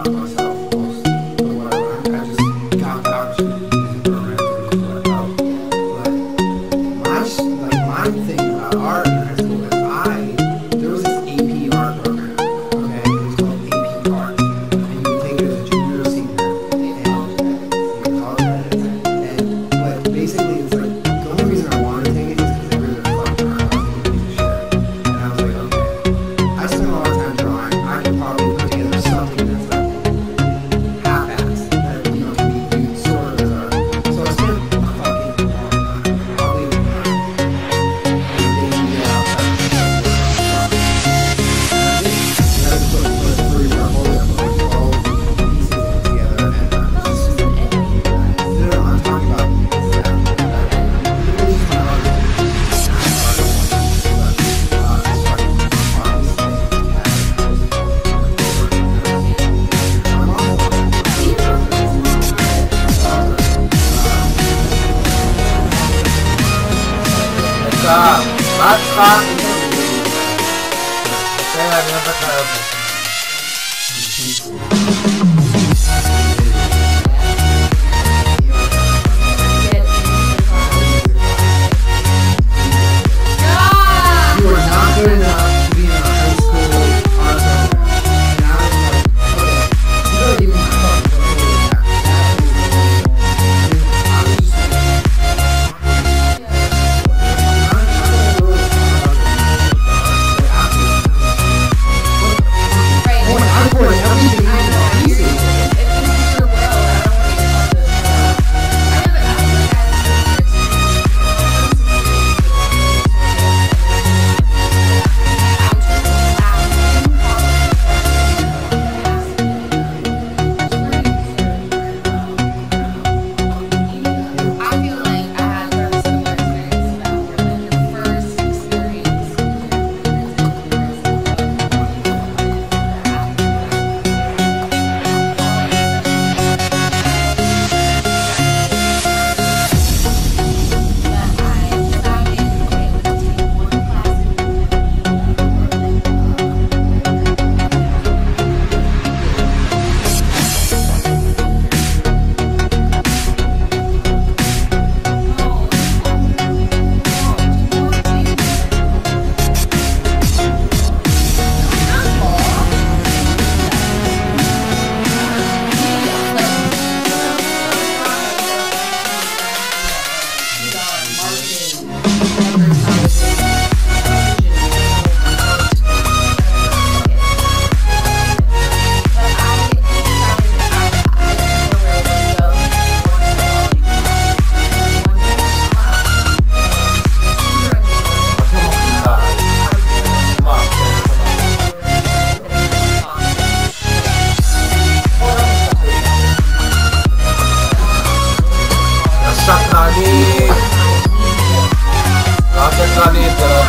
I just my, like my thing art Tá. Pega a grana pra caramba. Yeah. Yeah. Yeah. Yeah. Yeah.